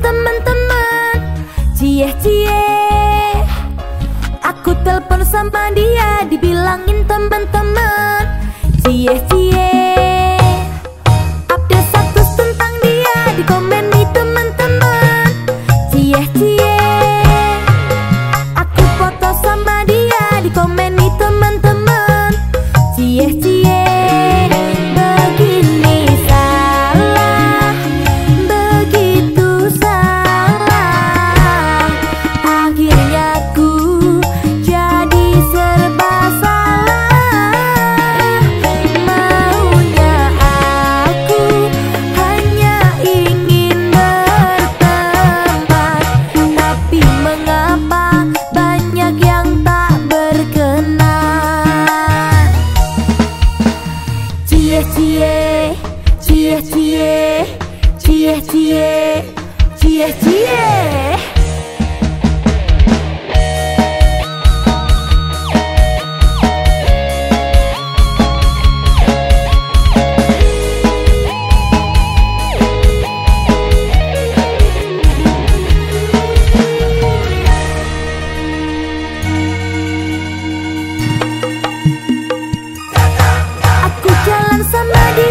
teman-teman. Cie cie Aku telpon sama dia Dibilangin teman-teman. cie cie cie. Aku jalan sama dia.